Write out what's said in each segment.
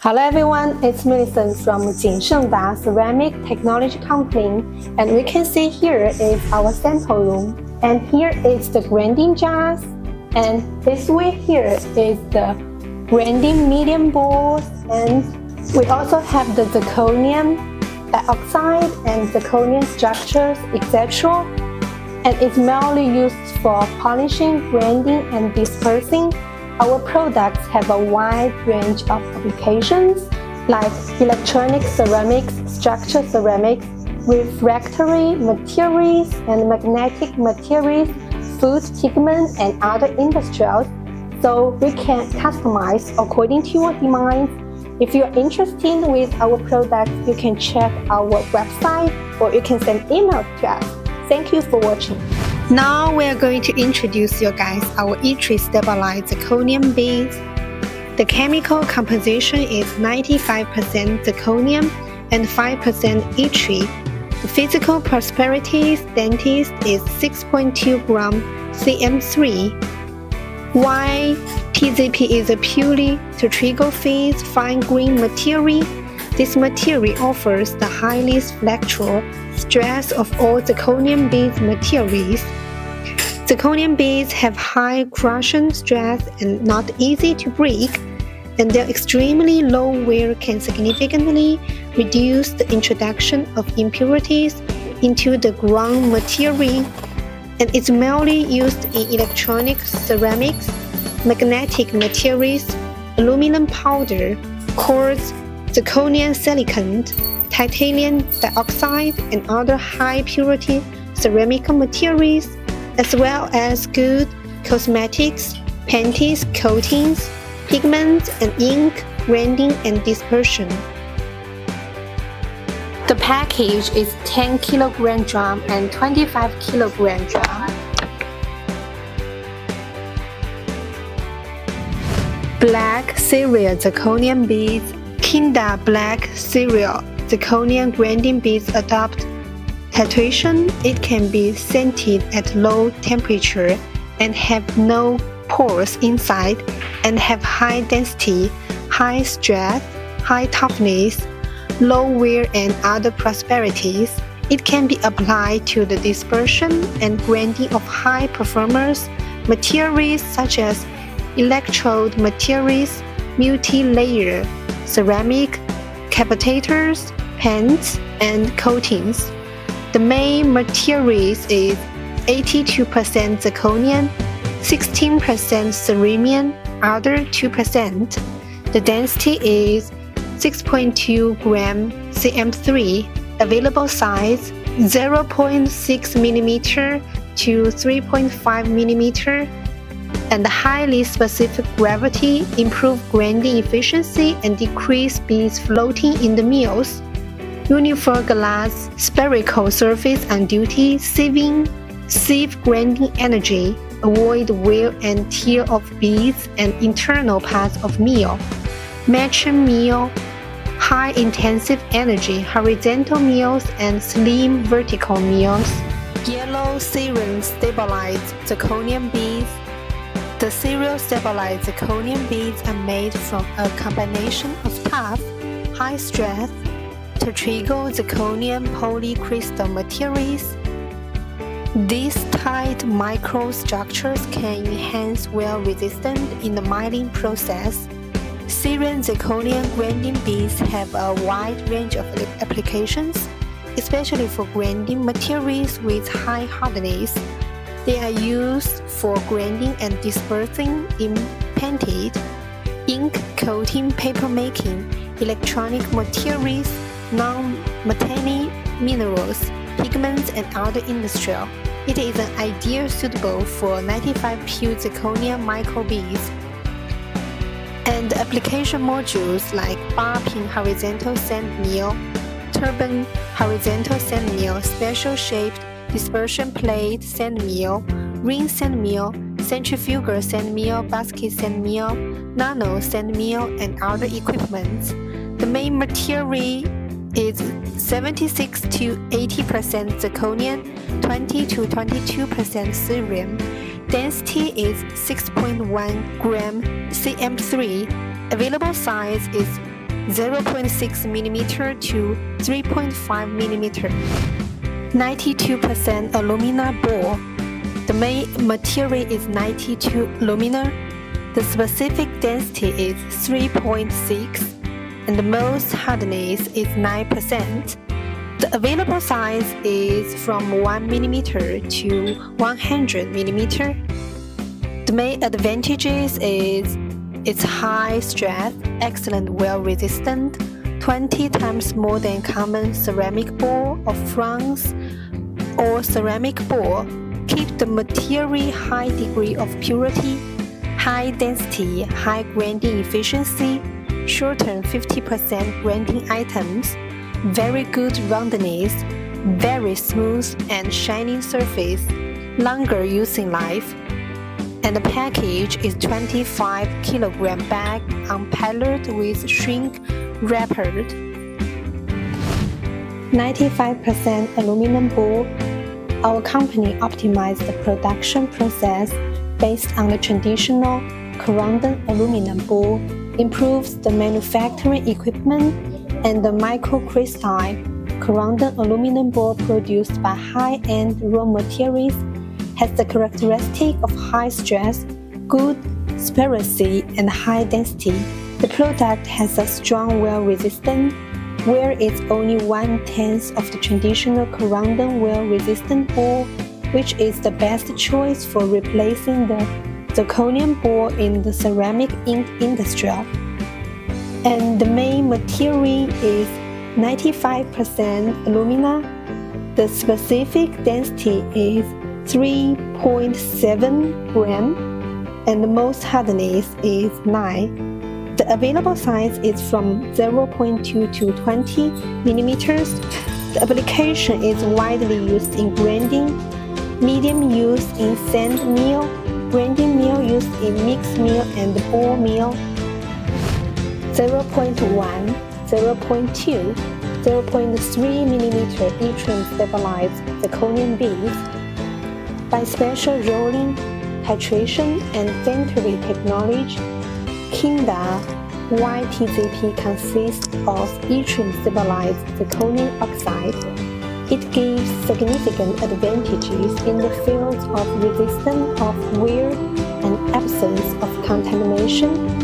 Hello everyone, it's Millicent from Jingshengda Ceramic Technology Company and we can see here is our sample room. And here is the grinding jars. And this way here is the grinding medium balls. And we also have the zirconium dioxide and zirconium structures etc and it's mainly used for polishing, grinding and dispersing our products have a wide range of applications like electronic ceramics, structured ceramics, refractory materials and magnetic materials, food pigment and other industrials. So we can customize according to your demands. If you're interested with our products, you can check our website or you can send email to us. Thank you for watching. Now we are going to introduce you guys our yttria stabilized zirconium beads. The chemical composition is 95% zirconium and 5% yttria. The physical prosperity density is 6.2 gram cm3. Why TZP is a purely tetragonal phase fine grain material. This material offers the highest flexural stress of all zirconium beads materials. Zirconium beads have high crushing stress and not easy to break, and their extremely low wear can significantly reduce the introduction of impurities into the ground material, and it's mainly used in electronic ceramics, magnetic materials, aluminum powder, quartz, zirconium silicon, titanium dioxide, and other high purity ceramic materials as well as good cosmetics, paints, coatings, pigments, and ink, grinding and dispersion. The package is 10 kg drum and 25 kg drum. Black cereal zirconium beads, Kingda Black cereal zirconium grinding beads adopt titration, it can be scented at low temperature and have no pores inside and have high density, high strength, high toughness, low wear and other prosperities. It can be applied to the dispersion and grinding of high performance materials such as electrode materials, multi-layer, ceramic, capacitators, paints, and coatings. The main materials is 82% zirconium, 16% ceramium, other 2%. The density is 6.2 gram cm3, available size 0.6 mm to 3.5 mm, and highly specific gravity improve grinding efficiency and decrease beads floating in the mills uniform glass spherical surface on duty, saving, save grinding energy, avoid wear and tear of beads and internal parts of meal, matching meal, high intensive energy horizontal mills and slim vertical mills. Yellow Cerium stabilized zirconium beads. The serial stabilized zirconium beads are made from a combination of tough, high strength, tetragonal zirconium polycrystal materials. These tight microstructures can enhance wear resistance in the mining process. Cerium zirconium grinding beads have a wide range of applications, especially for grinding materials with high hardness. They are used for grinding and dispersing in painted, ink coating paper making, electronic materials, non-metallic minerals, pigments, and other industrial. It is an ideal suitable for 95 pure zirconia microbeads and application modules like bar pin horizontal sand mill, turbine horizontal sand mill, special shaped dispersion plate sand mill, ring sand mill, centrifugal sand mill, basket sand mill, nano sand mill, and other equipment. The main material is 76 to 80% zirconium, 20 to 22% cerium. Density is 6.1 gram cm3. Available size is 0.6 mm to 3.5 mm. 92% alumina bore. The main material is 92 alumina. The specific density is 3.6 and the most hardness is 9%. The available size is from 1 mm to 100 mm. The main advantages is its high strength, excellent wear resistant, 20 times more than common ceramic bore of France or ceramic bore, keep the material high degree of purity, high density, high grinding efficiency, shorten 50% grinding items, very good roundness, very smooth and shining surface, longer using life, and the package is 25 kilogram bag unpallet with shrink wrapped. 95% aluminum bore. Our company optimized the production process based on the traditional Corundum aluminum bore, improves the manufacturing equipment and the microcrystalline Corundum aluminum bore produced by high-end raw materials has the characteristic of high stress, good spiracy, and high density. The product has a strong wear resistance, where it's only one tenth of the traditional Corundum wear resistant ball, which is the best choice for replacing the zirconium ball in the ceramic ink industry and the main material is 95% alumina. The specific density is 3.7 gram and the most hardness is 9. The available size is from 0.2 to 20 millimeters. The application is widely used in grinding, medium used in sand mill, grinding mill used in mixed mill and ball mill, 0.1, 0.2, 0.3 mm yttrium stabilized zirconium beads. By special rolling, titration, and sintering technology, Kingda YTZP consists of yttrium stabilized zirconium oxide. It gives significant advantages in the fields of resistance of wear and absence of contamination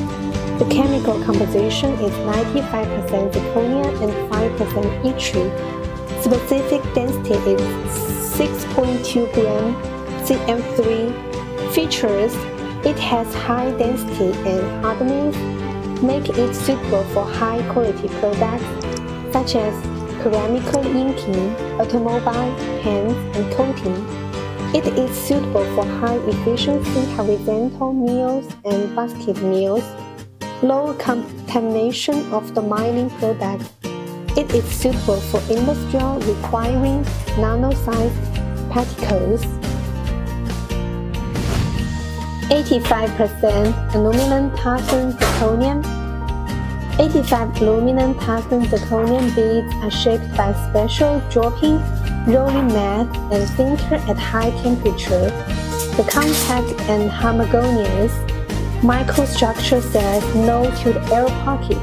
the chemical composition is 95% zirconia and 5% yttrium. Specific density is 6.2 gram CM3. Features It has high density and hardness, make it suitable for high quality products such as ceramical inking, automobile, paints, and coating. It is suitable for high efficiency horizontal mills and basket mills low contamination of the mining product. It is suitable for industrial requiring nano-sized particles. 85% aluminum tungsten zirconium 85 aluminum tungsten zirconium beads are shaped by special dropping, rolling math, and sinter at high temperature. The compact and homogeneous Microstructure says no to the air pocket,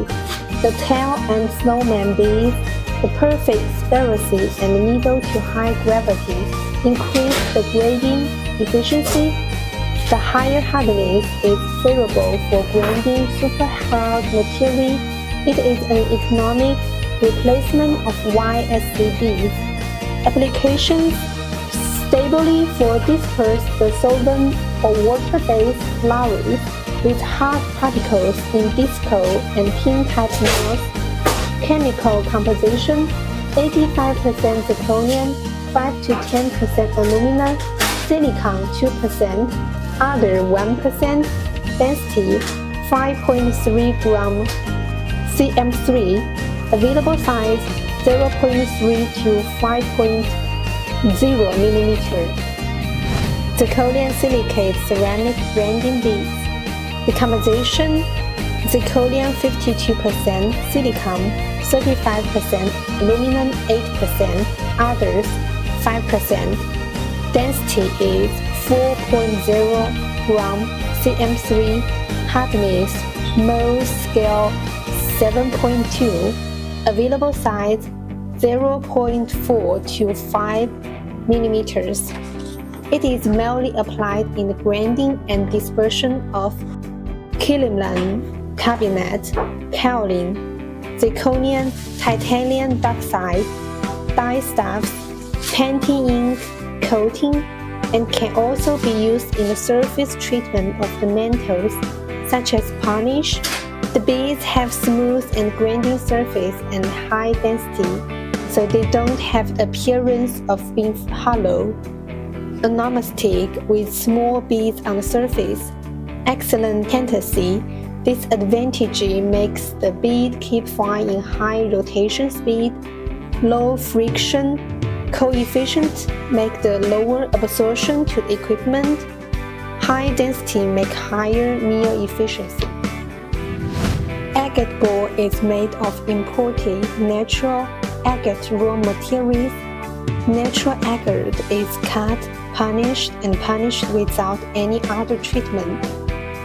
the tail and snowman beads, the perfect spiracy and middle to high gravity increase the grading efficiency. The higher hardness is favorable for grinding super hard material. It is an economic replacement of YSC beads. Applications stably for disperse the solvent or water-based slurries with hard particles in disco and pin type nails. Chemical composition 85% zirconium, 5 to 10% alumina, silicon 2%, other 1%, density 5.3 gram CM3, available size 0.3 to 5.0 millimeter. Zirconium silicate ceramic grinding beads. The composition zirconium 52%, silicon 35%, aluminum 8%, others 5%. Density is 4.0 gram cm3, hardness Mohs scale 7.2, available size 0.4 to 5 millimeters. It is mainly applied in the grinding and dispersion of kaolin, carbonate, kaolin, zirconium, titanium dioxide, dye stuffs, painting ink, coating, and can also be used in the surface treatment of the mantles, such as polish. The beads have smooth and grinding surface and high density, so they don't have appearance of being hollow. A normal with small beads on the surface. Excellent tendency. This advantage makes the bead keep fine in high rotation speed, low friction coefficient make the lower absorption to the equipment. High density make higher meal efficiency. Agate ball is made of imported natural agate raw materials. Natural agate is cut, punished, and punished without any other treatment,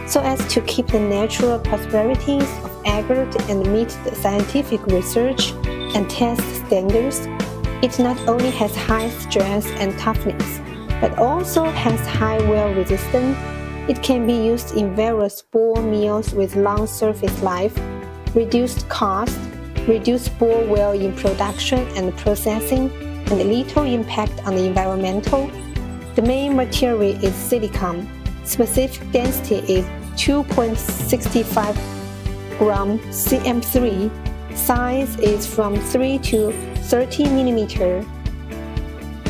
so as to keep the natural prosperities of agate and meet the scientific research and test standards it not only has high strength and toughness, but also has high wear resistance. It can be used in various ball mills with long surface life, reduced cost, reduced ball wear in production and processing, and little impact on the environmental. The main material is silicon. Specific density is 2.65 gram cm3. Size is from 3 to 30 mm.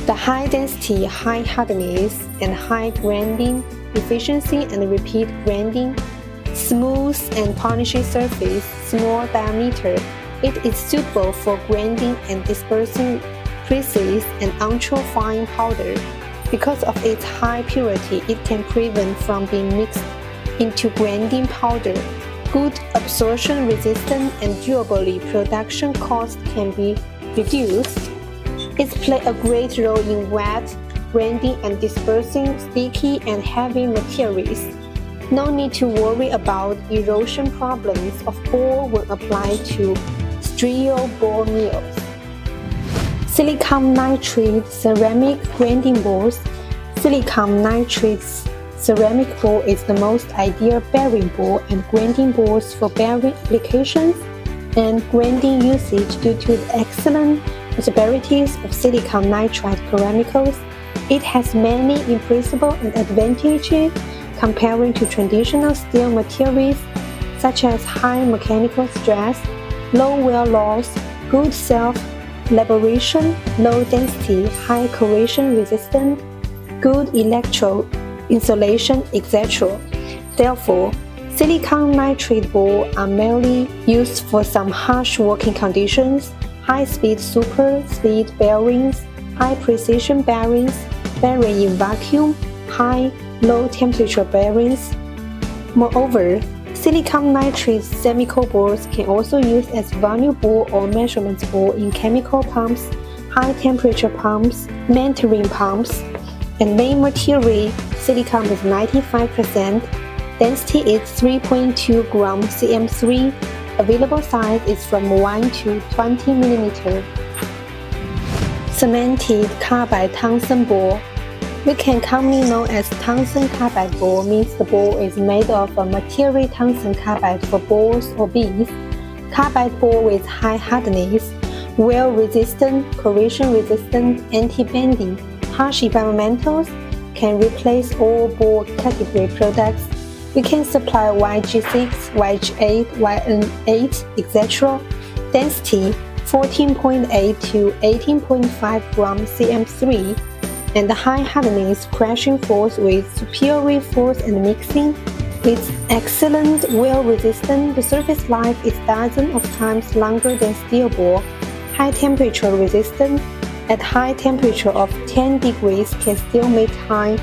The high density, high hardness, and high grinding efficiency and repeat grinding, smooth and polished surface, small diameter. It is suitable for grinding and dispersing precise and ultra fine powder. Because of its high purity, it can prevent from being mixed into grinding powder. Good absorption resistance and durability production cost can be reduced. It plays a great role in wet, grinding and dispersing sticky and heavy materials. No need to worry about erosion problems of ball when applied to steel ball mills. Silicon nitride ceramic grinding balls. Silicon nitride ceramic ball is the most ideal bearing ball and grinding balls for bearing applications and grinding usage due to the excellent properties of silicon nitride ceramicals. It has many impressible advantages comparing to traditional steel materials such as high mechanical stress, low wear loss, good self-liberation, low density, high corrosion resistance, good electro insulation, etc. Therefore, Silicon nitride balls are mainly used for some harsh working conditions, high-speed super-speed bearings, high-precision bearings, bearing in vacuum, high, low-temperature bearings. Moreover, silicon chemical balls can also use as vulnerable or measurement ball in chemical pumps, high-temperature pumps, mentoring pumps, and main material silicon is 95%, Density is 3.2 gram cm3. Available size is from 1 to 20 mm. Cemented carbide tungsten ball. We can commonly known as tungsten carbide ball means the ball is made of a material tungsten carbide for balls or beads. Carbide ball with high hardness, wear resistant, corrosion resistant, anti-bending, harsh environmentals, can replace all ball category products we can supply YG6, YG8, YN8, etc. Density 14.8 to 18.5 gram cm3 and high hardness crushing force with superior force and mixing. It's excellent, well resistant. The surface life is dozens of times longer than steel ball. High temperature resistant. At high temperature of 10 degrees can still make high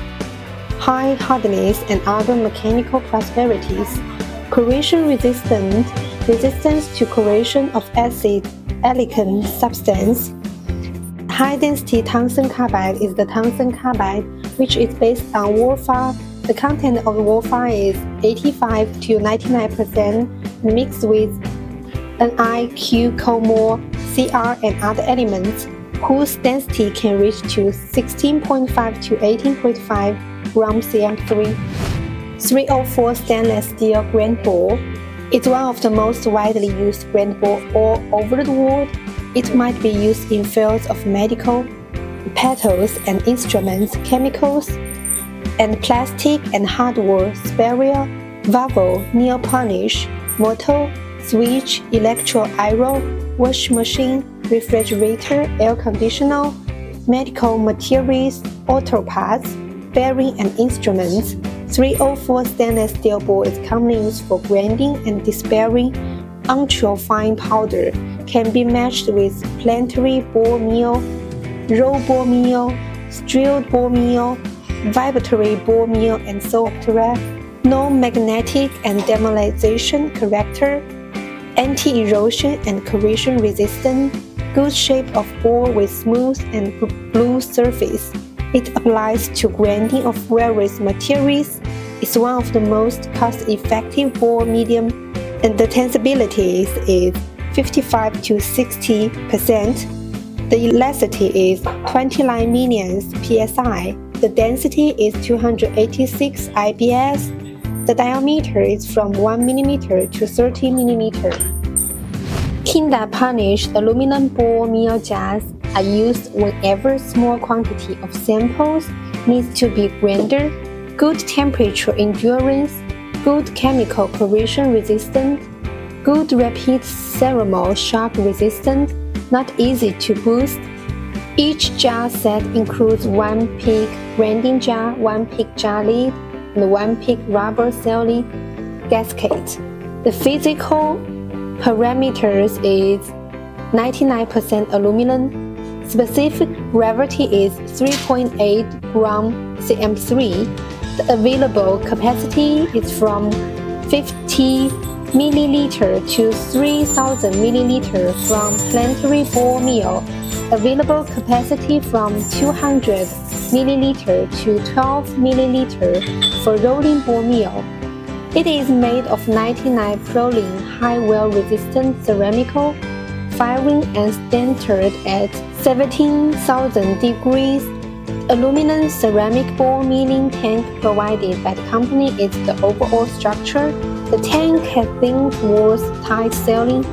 high hardness, and other mechanical prosperities. Corrosion resistant, resistance to corrosion of acid, alkaline substance. High density tungsten carbide is the tungsten carbide which is based on wolfram. The content of wolfram is 85 to 99% mixed with Ni, Q, CoMo, Cr, and other elements whose density can reach to 16.5 to 18.5 gram cm3. 304 stainless steel grand ball is one of the most widely used grand ball all over the world. It might be used in fields of medical, petals and instruments, chemicals, and plastic and hardware, spare, valve, nail polish, motor, switch, electro iron, wash machine, refrigerator, air conditioner, medical materials, auto parts, bearing and instruments. 304 stainless steel ball is commonly used for grinding and dispersing ultra fine powder. Can be matched with planetary ball mill, roll ball mill, steel ball mill, vibratory ball mill, and so on. No magnetic and demoralization character, anti-erosion and corrosion resistant, good shape of ball with smooth and blue surface. It applies to grinding of various materials. It's one of the most cost-effective ball medium and the tensibility is 55 to 60 percent. The elasticity is 29 million psi. The density is 286 IBS. The diameter is from 1 mm to 30 mm. Kingda punished aluminum ball mill jars are used whenever small quantity of samples needs to be grounded, good temperature endurance, good chemical corrosion resistant, good rapid thermal shock resistant, not easy to boost. Each jar set includes one pig grinding jar, one pig jar lid, and one pig rubber sealing gasket. The physical parameters is 99% aluminum, specific gravity is 3.8 gram cm3. The available capacity is from 50 milliliter to 3000 milliliter from planetary ball mill. Available capacity from 200 milliliter to 12 milliliter for rolling ball mill. It is made of 99 Prolene high well resistant ceramical, firing and centered at 17,000 degrees. Aluminum ceramic ball milling tank provided by the company is the overall structure. The tank has thin walls, tight sealing,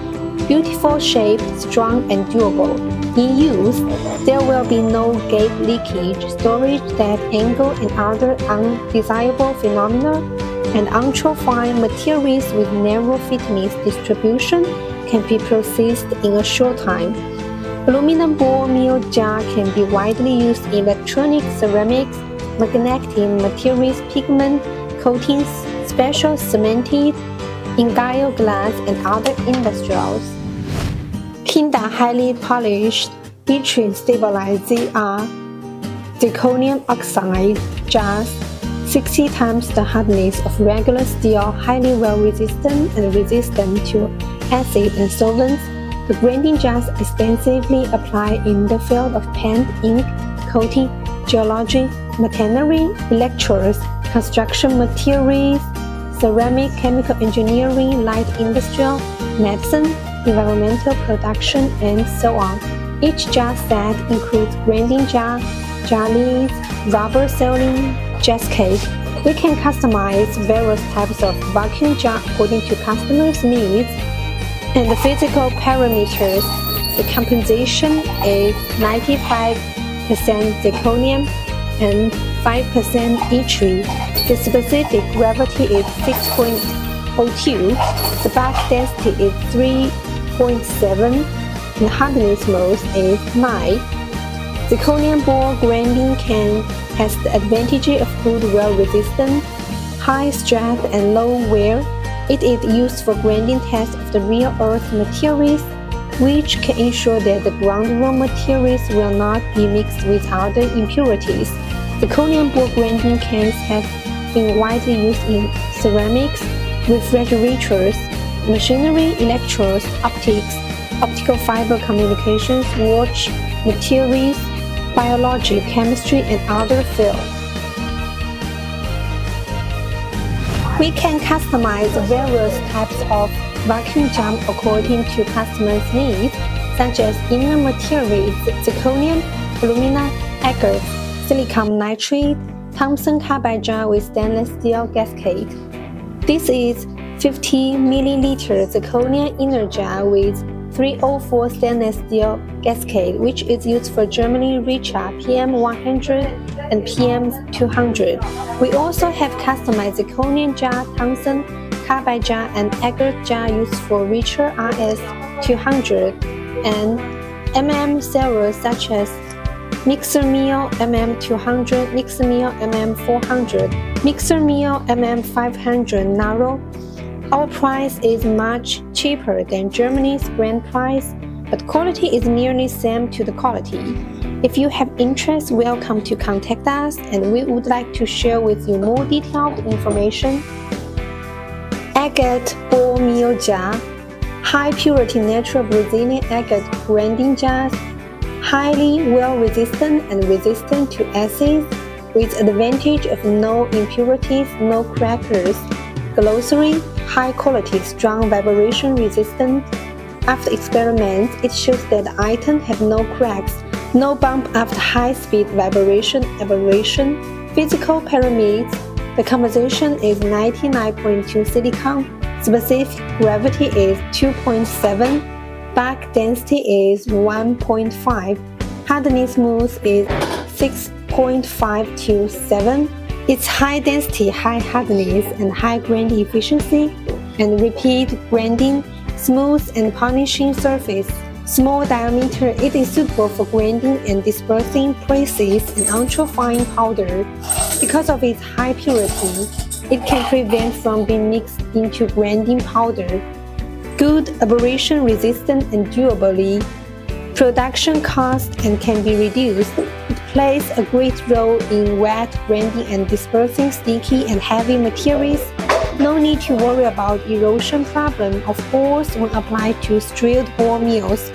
beautiful shape, strong and durable. In use, there will be no gate leakage, storage that angle and other undesirable phenomena and ultra-fine materials with narrow fitness distribution can be processed in a short time. Aluminum ball mill jar can be widely used in electronic ceramics, magnetic materials, pigment, coatings, special cemented, ingot glass, and other industrials. Kingda highly polished yttrium stabilized ZR zirconium oxide jars 60 times the hardness of regular steel, highly well resistant and resistant to acid and solvents. The grinding jars extensively applied in the field of paint, ink, coating, geology, machinery, electrics, construction materials, ceramic, chemical engineering, light industrial, medicine, environmental production, and so on. Each jar set includes grinding jar, jar lids, rubber sealing, jazz cake. We can customize various types of vacuum jar according to customers' needs and the physical parameters. The compensation is 95% zirconium and 5% yttrium. The specific gravity is 6.02. The back density is 3.7 and hardness mode is 9. Zirconium ball grinding can has the advantage of good wear resistance, high strength and low wear. It is used for grinding tests of the real earth materials, which can ensure that the ground raw materials will not be mixed with other impurities. Zirconium ball grinding cans have been widely used in ceramics, refrigerators, machinery, electrodes, optics, optical fiber communications, watch, materials, biology, chemistry, and other fields. We can customize various types of vacuum jump according to customers' needs, such as inner materials, zirconium, alumina, agate, silicon nitride, tungsten carbide jar with stainless steel gasket. This is 50 milliliter zirconia inner jar with 304 stainless steel gasket, which is used for Germany Retsch PM100 and PM200. We also have customized zirconium jar, tungsten carbide jar, and agate jar used for Retsch RS200 and MM servers such as Mixer Mio MM200, Mixer Mio MM400, Mixer Mio MM500 Nano our price is much cheaper than Germany's brand price, but quality is nearly same to the quality. If you have interest, welcome to contact us and we would like to share with you more detailed information. Agate ball mill jar High purity natural Brazilian agate grinding jars highly well resistant and resistant to acids with advantage of no impurities, no crackers. Glossary high quality, strong vibration resistant. After experiments, it shows that item have no cracks, no bump after high speed vibration aberration. Physical parameters, the composition is 99.2 silicon, specific gravity is 2.7, bulk density is 1.5, hardness smooth is 6.5 to 7, its high density, high hardness, and high grinding efficiency, and repeat grinding, smooth and polishing surface. Small diameter, it is suitable for grinding and dispersing precise and ultra-fine powder. Because of its high purity, it can prevent from being mixed into grinding powder. Good aberration resistant and durably. Production cost and can be reduced It plays a great role in wet grinding and dispersing sticky and heavy materials. No need to worry about erosion problem of balls when applied to strilled ball mills.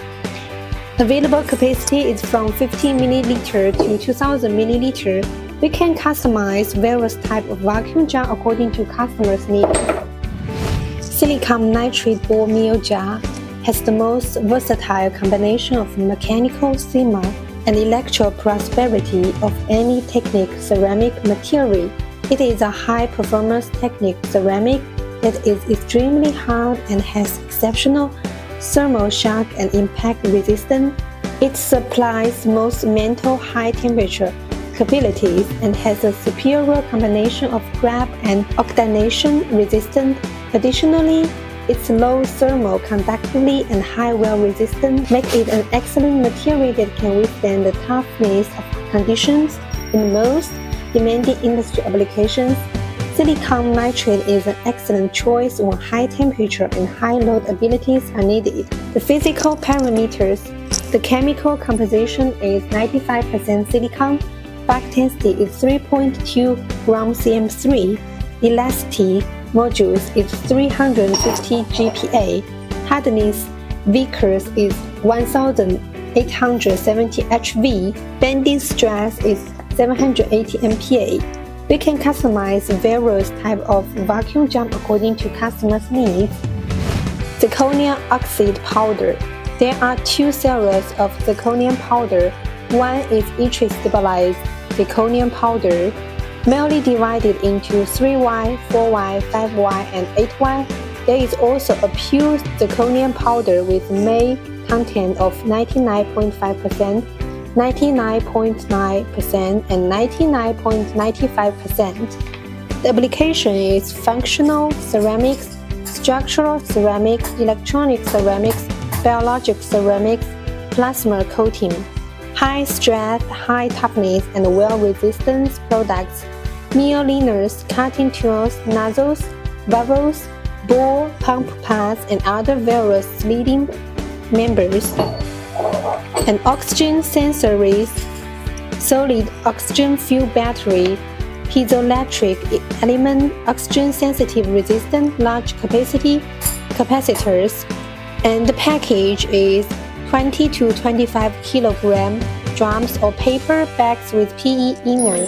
Available capacity is from 15 ml to 2000 ml. We can customize various type of vacuum jar according to customers' needs. Silicon nitride ball mill jar has the most versatile combination of mechanical simmer and electro-prosperity of any technique ceramic material. It is a high-performance technique ceramic that is extremely hard and has exceptional thermal shock and impact resistance. It supplies most mental high temperature capabilities and has a superior combination of grab and oxidation resistance. Additionally, its low thermal conductivity and high wear resistance make it an excellent material that can withstand the toughness of conditions in most demanding industry applications. Silicon nitride is an excellent choice when high temperature and high load abilities are needed. The physical parameters The chemical composition is 95% silicon, bulk density is 3.2 gram cm3, elasticity modules is 350 GPa, hardness Vickers is 1870 HV, bending stress is 780 MPa. We can customize various type of vacuum jump according to customers' needs. Zirconia oxide powder. There are two series of zirconium powder. One is etch stabilized zirconium powder mainly divided into 3Y, 4Y, 5Y, and 8Y. There is also a pure zirconium powder with May content of 99.5%, 99.9%, and 99.95%. The application is functional ceramics, structural ceramics, electronic ceramics, biologic ceramics, plasma coating, high strength, high toughness, and well resistance products mill liners, cutting tools, nozzles, valves, ball, pump pads, and other various leading members. An oxygen sensors, solid oxygen fuel battery, piezoelectric element, oxygen sensitive resistant large capacity capacitors, and the package is 20 to 25 kilogram drums or paper bags with PE inner.